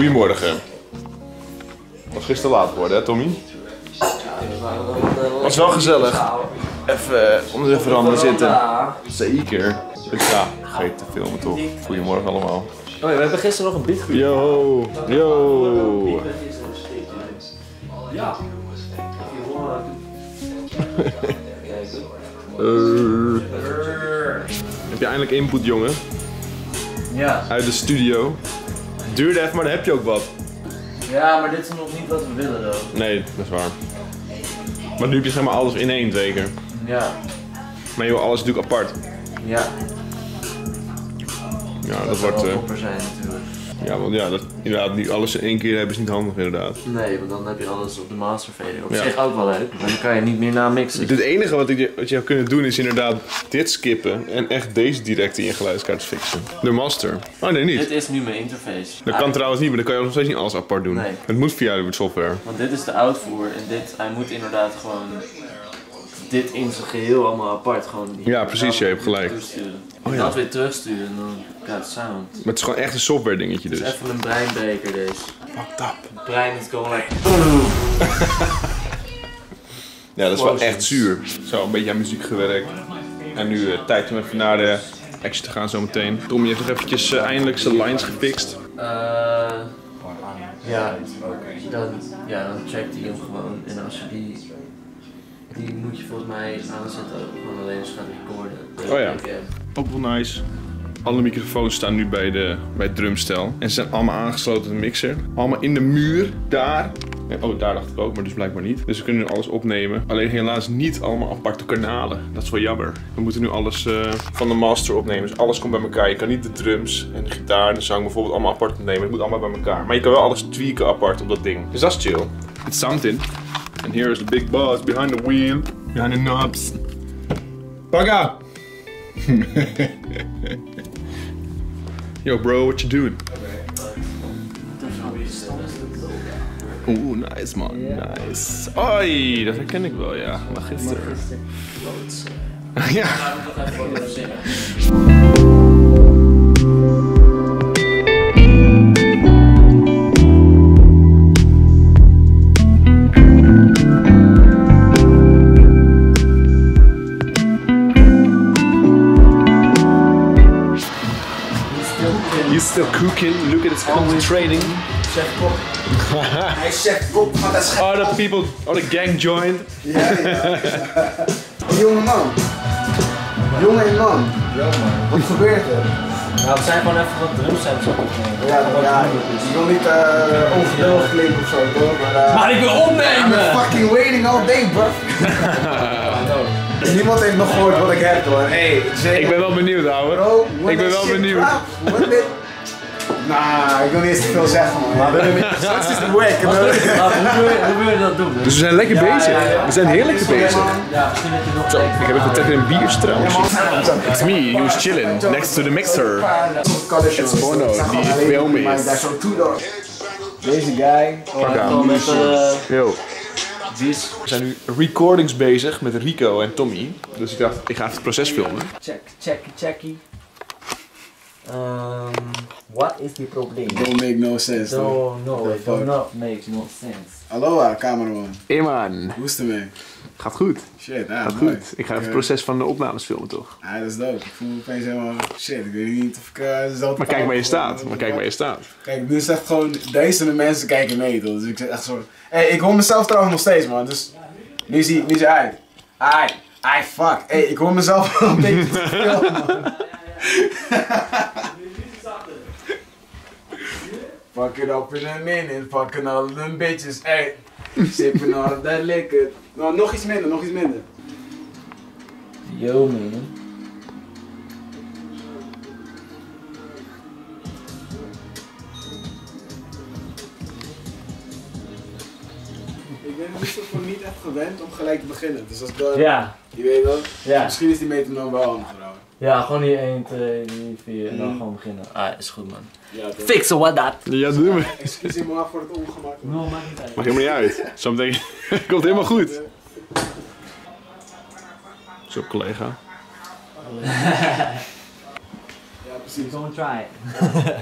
Goedemorgen. Was gisteren laat geworden, hè Tommy? Was wel gezellig. Even eh, onder de veranda zitten. Zeker. Ja, vergeet te filmen toch. Goedemorgen allemaal. Oh ja, we hebben gisteren nog een beat Yo, yo. Ja. Eh. Heb je eindelijk input, jongen? Ja. Uit de studio. Duurde even, maar dan heb je ook wat. ja, maar dit is nog niet wat we willen dan. Nee, dat is waar. Maar nu heb je zeg maar alles in één, zeker. Ja. Maar joh, alles is natuurlijk apart. Ja. Ja, dat Dat wordt... zijn. Ja, want ja, dat, inderdaad, niet alles in één keer hebben is niet handig, inderdaad. Nee, want dan heb je alles op de masterfader. Op Ja. zich ook wel leuk, maar dan kan je niet meer namixen. Het enige wat, ik, wat je zou kunnen doen is inderdaad dit skippen en echt deze direct in je geluidskaart fixen. De master. Oh nee, Dit niet. is nu mijn interface. Dat kan trouwens niet, maar dan kan je nog steeds niet alles apart doen. Nee. Het moet via de software. Want dit is de outvoer en dit, hij moet inderdaad gewoon dit in zijn geheel allemaal apart gewoon. Ja, precies, je hebt gelijk. Oh, ja. Dat weer terugsturen en dan krijgt het sound. Maar het is gewoon echt een software dingetje Het dus. is even een breinbreker deze. Fucked up. Het brein is gewoon like... Ja, dat is wel echt zuur. Zo, een beetje aan muziek gewerkt. En nu eh, tijd om even naar de action te gaan zometeen. Tommy heeft nog eventjes eh, eindelijk zijn lines gefixt. Eh, ja, dan, ja, dan checkt hij hem gewoon en als je die, die moet je volgens mij aanzetten gewoon alleen als je gaat recorden. Oh ja. Eh, Ook wel nice. Alle microfoons staan nu bij, de, bij het drumstel. En ze zijn allemaal aangesloten aan de mixer. Allemaal in de muur, daar. En, Oh, daar dacht ik ook, maar dus blijkbaar niet. Dus we kunnen nu alles opnemen. Alleen helaas niet allemaal aparte kanalen. Dat is wel jammer. We moeten nu alles eh, van de master opnemen. Dus alles komt bij elkaar. Je kan niet de drums en de gitaar en de zang bijvoorbeeld allemaal apart opnemen. Het moet allemaal bij elkaar. Maar je kan wel alles tweaken apart op dat ding. Dus dat is chill. It's something. And here is the big boss behind the wheel. Behind the knobs. Paga! Yo bro, what you doing? Oeh, nice man, nice. Oi, dat herken ik wel, ja. Ja. He's still cooking. Look at his concentrating. Hij zegt kop, maar dat is All the people, all the gang joined. Ja, ja. Jonge man. Jongen en man. Wat gebeurt er? Nou, het zijn gewoon even wat drumsets opgenomen. Ja, ja, ik wil niet uh, overdreven klinken of zo? Maar, uh, Maar ik wil I'm opnemen! fucking waiting all day, bro. Niemand heeft nog gehoord wat ik heb, hoor. Hey, Ik ben wel benieuwd, ouwe. Ik ben wel benieuwd. Nah, ik wil niet eens te veel zeggen, man. Maar we hebben straks is Hoe wil je- dat doen? Dus we zijn lekker bezig. We zijn heel lekker bezig. Ja, Zo, ik heb even tegen een biertje trouwens. It's me, he was chilling next to the mixer. It's Bono, die film is. Deze guy. Gewoon met eh Yo. We zijn nu recordings bezig met Rico en Tommy. Dus ik dacht, ik ga even het proces filmen. Check, check, checkie. Um, what is the probleem? Don't make no sense? No, no, it does not make no sense. Aloha, cameraman. Hey man. Hoe is het ermee? Gaat goed. Shit, ja, Gaat mooi. goed. Ik ga even het proces van de opnames filmen toch? Ja, dat is dope. Ik voel me opeens helemaal shit. Ik weet niet of ik uh, zo Maar kijk waar je staat. Maar kijk waar je staat. Kijk, nu is echt gewoon duizenden mensen kijken mee, toch? Dus ik zeg echt zo. Hey, ik hoor mezelf trouwens nog steeds, man. Dus nu zie nu zie ai. Ai, ai, fuck. Hey, ik hoor mezelf wel een beetje te veel, man. Fuck it up in a minute, fucking all them bitches, hey. Sipping all of that liquor. Nou, nog iets minder, nog iets minder. Yo, man. Ben er soort van niet echt gewend om gelijk te beginnen. Dus als dan, Ja, je weet wel, ja. misschien is die metronoom wel handig trouwens. Ja, gewoon hier 1, 2, 3, 4 en dan gewoon beginnen. Ah, is goed man. Ja? Fixen, what that? Ja, doe maar. Excuseer me af voor het ongemak. No, maakt niet uit. Mag helemaal niet uit. Zometeen komt helemaal goed. Zo, collega. Ja, precies. Don't try it.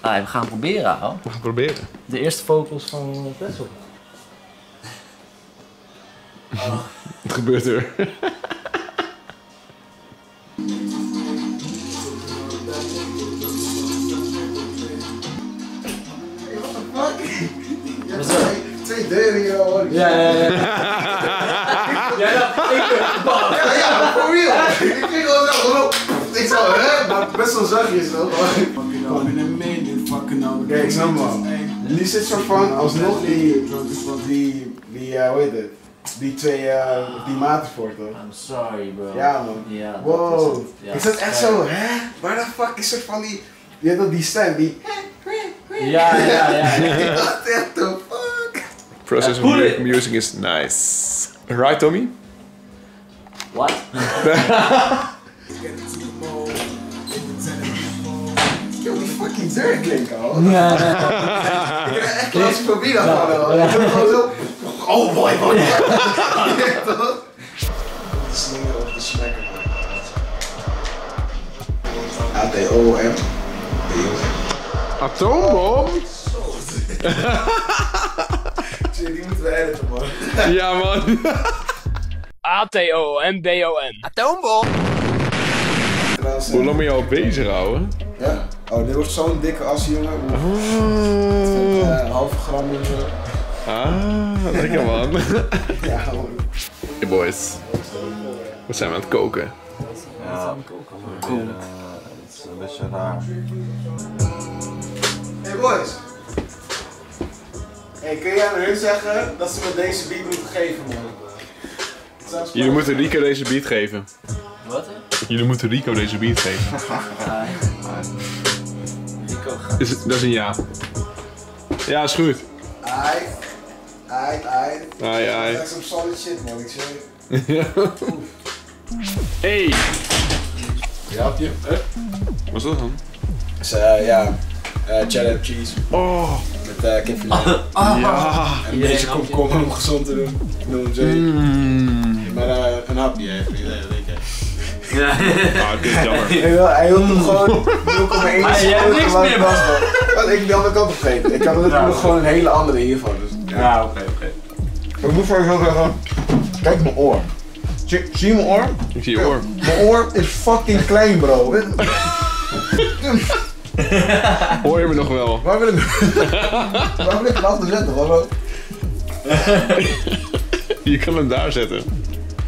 Ah, we gaan proberen, Al. We gaan proberen. De eerste vocals van uh, Pretzel. Wat gebeurt er? Twee deuren hier hoor. Ja, ja, ja. ja, dat, ik, Ja, ja, for real. Ik ging gewoon zo. Ik zou, hè, maar best wel zachtjes toch? Kijk, ik snap wel. Nu zit soort van alsnog die, die, die, uh, hoe heet het? Die twee, uh, die maten voor toch? I'm sorry, bro. Ja man. Ja, Wow. het. Ja. Is dat echt zo, hè? Waar de fuck is er van die, je hebt dat die stem, die, Ja, ja, ja. ja. echt the fuck? Process of music is nice. Right, Tommy? What? Yo, die fucking deur klinken al. Ik heb echt claustrofobie daarvan al. Oh boy, boy. De slinger of de smacker. A-T-O-M. Atoombom? Shit, die moeten we editen man. Ja, man. A-T-O-M-B-O-N. Hoe lang ben je al bezig, ouwe? Ja. Oh, dit wordt zo'n dikke as, jongen. Oh. Halve gram en zo. Ah, lekker man. Ja, man. Hey boys. Wat zijn we aan het koken? Ja, cool. het is een beetje raar. Hey boys. Hey, kun jij aan hun zeggen dat ze me deze beat moeten geven, man? Jullie moeten Rico deze beat geven. Wat? hè? Jullie moeten Rico deze beat geven. Ja. Rico gaat. Is, dat is een ja. Ja, is goed. Ai, ai, ai. Ai, ai. Dat is some solid shit, man. Ik zeg je. Hey! Ja, heb je? Wat is dat dan? Dus, uh, ja, uh, cheddar cheese Oh! met uh, kipfilet. Ja! En een beetje een komkommer om gezond te doen. Noem hem zo. Mm. Maar uh, een hapje even. Ja, weet ik. Ja. Ah, dit is jammer. Hij wil, hij wil toch gewoon 0,1 Ah, jij hebt niks meer, man. Want ik had het ook vergeten. Ik had natuurlijk nog gewoon een hele andere hiervan. Dus, Ja, oké, oké. Ik moet voor zo zeggen. Kijk mijn oor. Zie, zie je mijn oor? Ik zie je oor. Mijn oor is fucking klein, bro. Hoor je me nog wel? Waar wil ik, waar wil ik het achter zetten? Zo. Je kan hem daar zetten.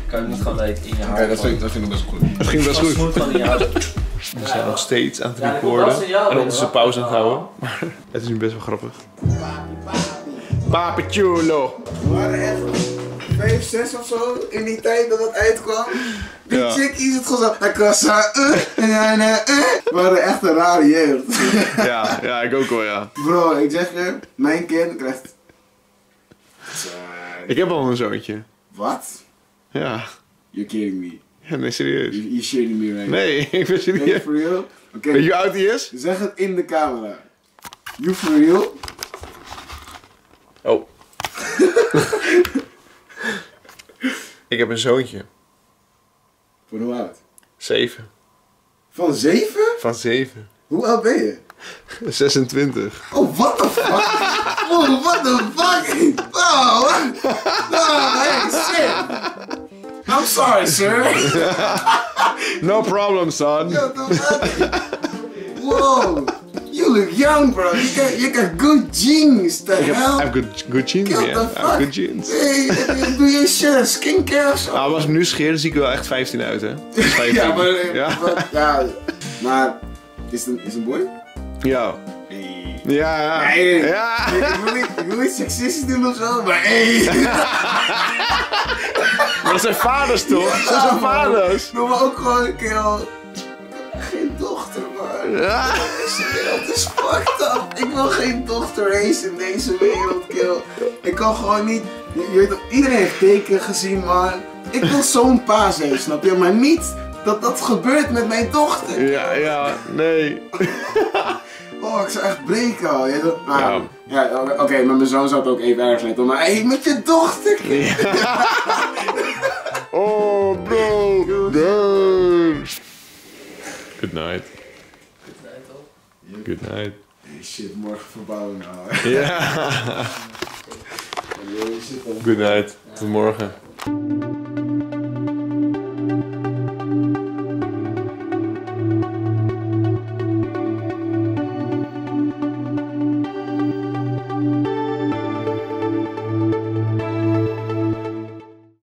Kan je niet gewoon like, in je haar. Oké, dat, vind ik, dat vind ik best goed. Het ging best goed. Smooth van in je haar. We zijn nog steeds aan het recorden. En ondertussen wel. pauze aan het houden. Maar het is nu best wel grappig. Papi chulo. We waren echt 5, 6 of zo in die tijd dat het uitkwam. Die Ja. chick is het gewoon zo. Hij was zo. Uh, en uh, uh. We waren echt een rare jeugd. Ja, ja, ik ook wel, ja. Bro, ik zeg je, mijn kind krijgt. Ik heb al een zoontje. Wat? Ja. You're kidding me. Ja, nee, serieus. You, you're shitting me right now. Nee, ik ben Ben je serieus. for real? Oké, Weet je hoe oud hij is? zeg het in de camera. You for real? Oh. ik heb een zoontje. Voor hoe oud? Zeven. Van 7? Van zeven. Hoe oud ben je? 26. Oh, what the fuck? Oh, what the fuck? Oh? Oh, hey, shit. I'm sorry, sir. No problem, son. Whoa. Look young, bro. You got, you got good genes. The Ik heb, hell? I have good, good jeans, What man. the I fuck? have good jeans. Hey, doe je shit skincare of zo? Nou, als ik nu scheer, zie ik wel echt 15 uit, hè? 15. Ja, maar... eh, Ja. ja. Maar... Is het een, is een boy? Ja. Hey. Ja, ja. Nee. Ja. Ik, ik wil niet, ik wil niet seksistisch doen of zo, maar hey. Maar dat zijn vaders, toch? Dat zijn vaders. Noem me ook gewoon een keer al... Ja. Deze wereld is fucked up. Ik wil geen dochter eens in deze wereld, kill. Ik kan gewoon niet... Je, weet iedereen heeft teken gezien, man. Ik wil zo'n pa zijn, snap je? Maar niet dat dat gebeurt met mijn dochter. Ja, ja, nee. Oh, ik zou echt breken al. Maar, Ja. ja, oké, maar mijn zoon zou het ook even erg letten. Maar hey, met je dochter. Oh, bro. No. Good night. Good night. shit, morgen verbouwen. nou. Ja. Good night. Tot morgen.